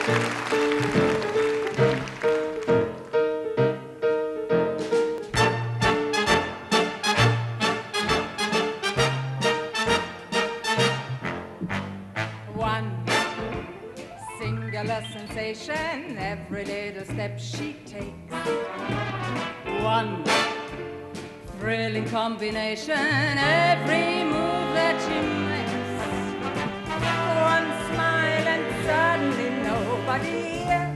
One singular sensation every little step she takes. One thrilling combination every move that she makes. One